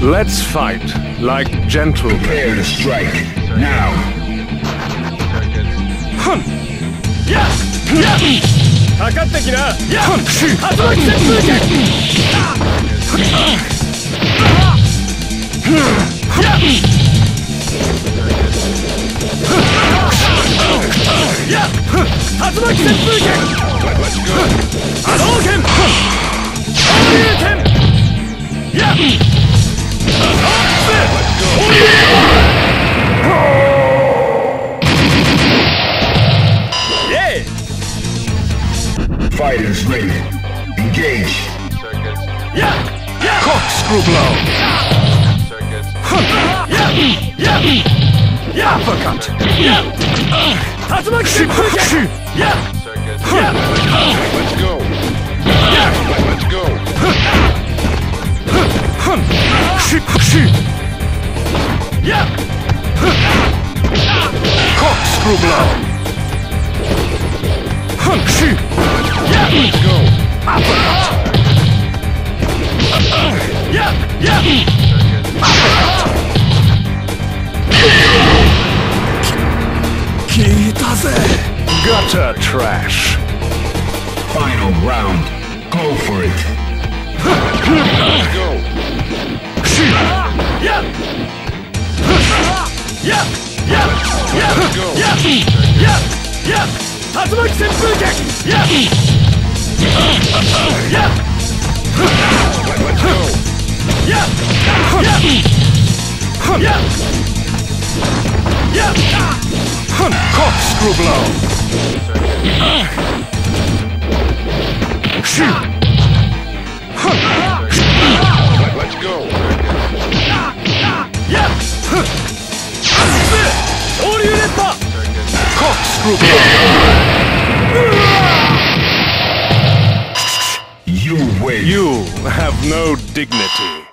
Let's fight like gentlemen. Prepare to strike. Now. Hun! ややかかってきなやHun! Shi! 竜巻旋風剣や竜巻旋風剣波動拳 Fighters ready. Engage. Circuits. Yeah! Yeah! Corkscrew blow! Yeah. Yeah. Yeah! Yeah! Yeah! Uppercut! Yeah! Uh, that's my shit! Yeah! Hun! Shi!や Let's go. Uppercut! やや Gutter trash! Final round. Go for it. Let's go. Shi! やややや Let's go. ややや 竜巻旋風剣やっやっやっやっやっやっハンコックスクルブローシュハン Let's go. Yep. Huh. 交流連覇コックスクループ Have no dignity.